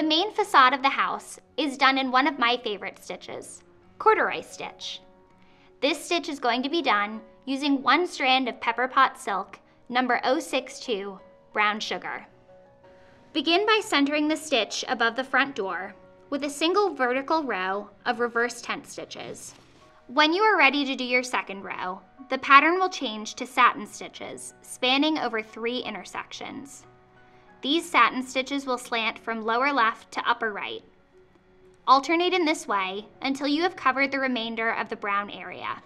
The main facade of the house is done in one of my favorite stitches, corduroy stitch. This stitch is going to be done using one strand of pepper pot silk, number 062, brown sugar. Begin by centering the stitch above the front door with a single vertical row of reverse tent stitches. When you are ready to do your second row, the pattern will change to satin stitches, spanning over three intersections. These satin stitches will slant from lower left to upper right. Alternate in this way until you have covered the remainder of the brown area.